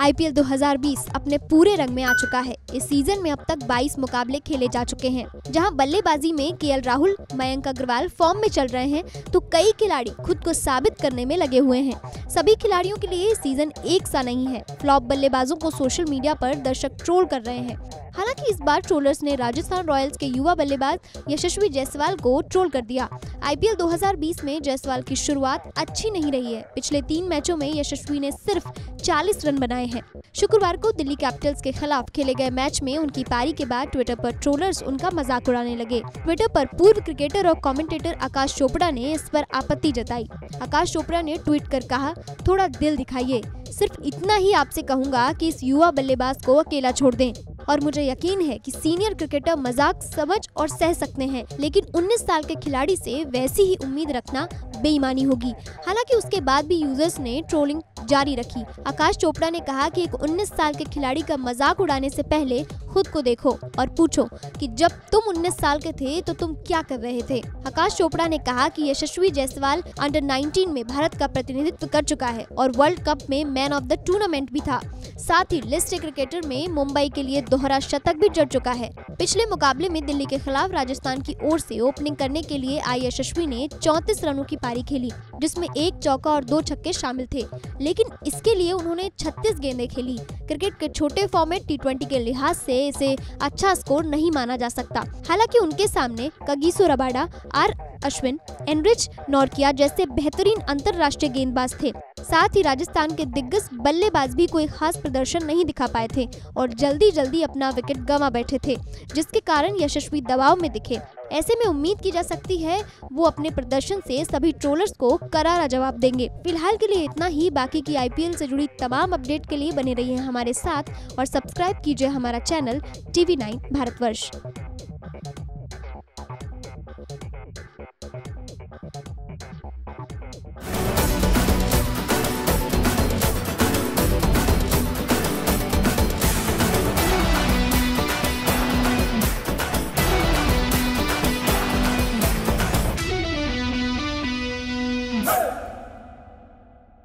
IPL 2020 अपने पूरे रंग में आ चुका है। इस सीज़न में अब तक 22 मुकाबले खेले जा चुके हैं, जहाँ बल्लेबाजी में केएल राहुल, मयंक अग्रवाल फॉर्म में चल रहे हैं तो कई खिलाड़ी खुद को साबित करने में लगे हुए हैं। सभी खिलाड़ियों के लिए सीज़न एक सा नहीं है। फ्लॉप बल्लेबाजों को सोशल मीडिया पर दर्शक ट्रोल कर रहे हैं। हालाँकि इस बार ट्रोलर्स ने राजस्थान रॉयल्स के युवा बल्लेबाज यशस्वी जायसवाल को ट्रोल कर दिया। आईपीएल 2020 में जायसवाल की शुरुआत अच्छी नहीं रही है। पिछले तीन मैचों में यशस्वी ने सिर्फ़ 40 रन बनाए हैं। शुक्रवार को दिल्ली कैपिटल्स के खिलाफ खेले गए मैच में उनकी पारी के बाद ट्विटर पर ट्रोलर्स उनका मज़ाक उड़ाने लगे। ट्विटर पर पूर्व क्रिकेटर और कमेंटेटर आकाश चोपड़ा ने इस पर आपत्ति जताई। आकाश चोपड़ा ने ट्वीट कर कहा, थोड़ा दिल दिखाइए। सिर्फ़ इतना ही आपसे कहूँगा कि इस युवा बल्लेबाज को अकेला छोड़ दें। और मुझे यकीन है कि सीनियर क्रिकेटर मज़ाक समझ और सह सकते हैं, लेकिन 19 साल के खिलाड़ी से वैसी ही उम्मीद रखना बेईमानी होगी। हालाँकि उसके बाद भी यूज़र्स ने ट्रोलिंग जारी रखी। आकाश चोपड़ा ने कहा कि एक 19 साल के खिलाड़ी का मज़ाक उड़ाने से पहले खुद को देखो और पूछो कि जब तुम 19 साल के थे तो तुम क्या कर रहे थे। आकाश चोपड़ा ने कहा कि यशस्वी जायसवाल अंडर 19 में भारत का प्रतिनिधित्व कर चुका है और वर्ल्ड कप में मैन ऑफ़ द टूर्नामेंट भी था। साथ ही लिस्ट क्रिकेटर में मुंबई के लिए दोहरा शतक भी जड़ चुका है। पिछले मुकाबले में दिल्ली के खिलाफ राजस्थान की ओर से ओपनिंग करने के लिए आई यशस्वी ने चौतीस रनों की पारी खेली, जिसमें एक चौका और दो छक्के शामिल थे। लेकिन इसके लिए उन्होंने 36 गेंदें खेली। क्रिकेट के छोटे फॉर्मेट टी के लिहाज से इसे अच्छा स्कोर नहीं माना जा सकता। हालाँकि उनके सामने Kagiso Rabada R Ashwin, Anrich, Nortje जैसे बेहतरीन अंतरराष्ट्रीय गेंदबाज थे। साथ ही राजस्थान के दिग्गज बल्लेबाज भी कोई खास प्रदर्शन नहीं दिखा पाए थे और जल्दी जल्दी अपना विकेट गंवा बैठे थे, जिसके कारण यशस्वी दबाव में दिखे। ऐसे में उम्मीद की जा सकती है, वो अपने प्रदर्शन से सभी ट्रोलर्स को करारा जवाब देंगे। फ़िलहाल के लिए इतना ही, बाकी की आईपीएल से जुड़ी तमाम अपडेट के लिए बने रहिए हमारे साथ और सब्सक्राइब कीजिए हमारा चैनल टीवी नाइन भारतवर्ष।